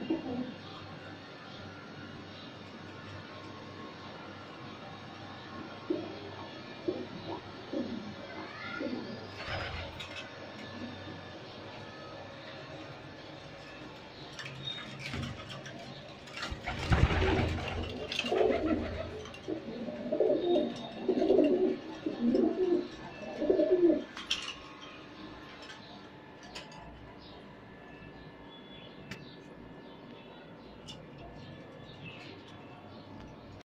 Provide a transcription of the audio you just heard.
はい。